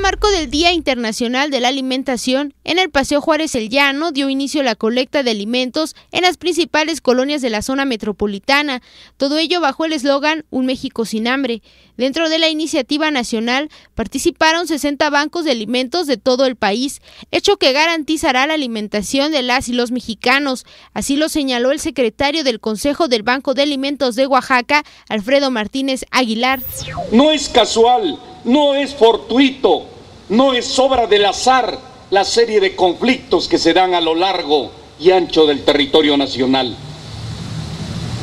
marco del Día Internacional de la Alimentación, en el Paseo Juárez El Llano dio inicio la colecta de alimentos en las principales colonias de la zona metropolitana, todo ello bajo el eslogan Un México sin hambre. Dentro de la iniciativa nacional participaron 60 bancos de alimentos de todo el país, hecho que garantizará la alimentación de las y los mexicanos. Así lo señaló el secretario del Consejo del Banco de Alimentos de Oaxaca, Alfredo Martínez Aguilar. No es casual no es fortuito, no es obra del azar la serie de conflictos que se dan a lo largo y ancho del territorio nacional.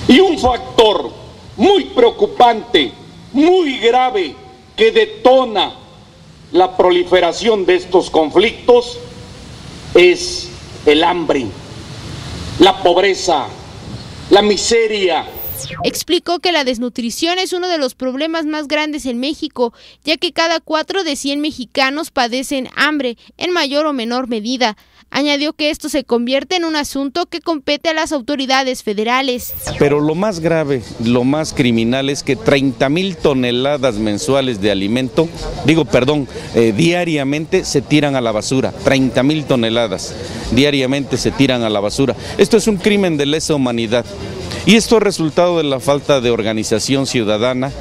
Y un factor muy preocupante, muy grave, que detona la proliferación de estos conflictos es el hambre, la pobreza, la miseria, Explicó que la desnutrición es uno de los problemas más grandes en México, ya que cada cuatro de 100 mexicanos padecen hambre, en mayor o menor medida. Añadió que esto se convierte en un asunto que compete a las autoridades federales. Pero lo más grave, lo más criminal es que 30 mil toneladas mensuales de alimento, digo, perdón, eh, diariamente se tiran a la basura. 30 mil toneladas diariamente se tiran a la basura. Esto es un crimen de lesa humanidad. Y esto es resultado de la falta de organización ciudadana,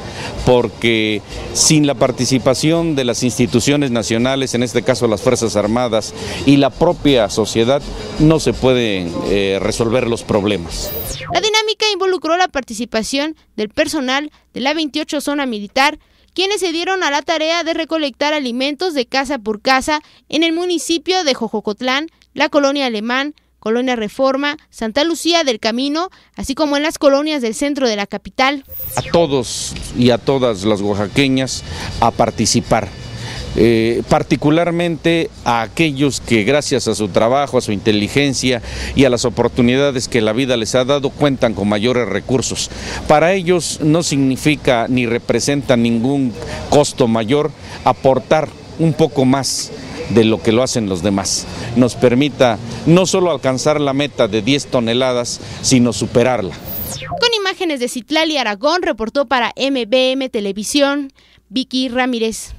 porque sin la participación de las instituciones nacionales, en este caso las Fuerzas Armadas y la propia sociedad, no se pueden eh, resolver los problemas. La dinámica involucró la participación del personal de la 28 Zona Militar, quienes se dieron a la tarea de recolectar alimentos de casa por casa en el municipio de Jojocotlán, la colonia alemán, Colonia Reforma, Santa Lucía del Camino, así como en las colonias del centro de la capital. A todos y a todas las oaxaqueñas a participar. Eh, particularmente a aquellos que gracias a su trabajo, a su inteligencia y a las oportunidades que la vida les ha dado cuentan con mayores recursos. Para ellos no significa ni representa ningún costo mayor aportar un poco más de lo que lo hacen los demás. Nos permita no solo alcanzar la meta de 10 toneladas, sino superarla. Con imágenes de Citlali Aragón, reportó para MBM Televisión, Vicky Ramírez.